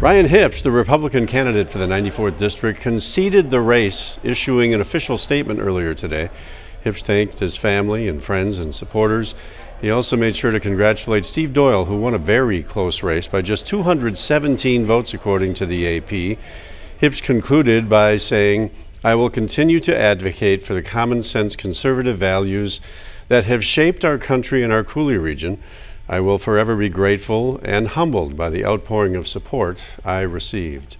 Ryan Huebsch, the Republican candidate for the 94th District, conceded the race, issuing an official statement earlier today. Huebsch thanked his family and friends and supporters. He also made sure to congratulate Steve Doyle, who won a very close race by just 217 votes, according to the AP. Huebsch concluded by saying, I will continue to advocate for the common sense conservative values that have shaped our country and our Coulee region. I will forever be grateful and humbled by the outpouring of support I received.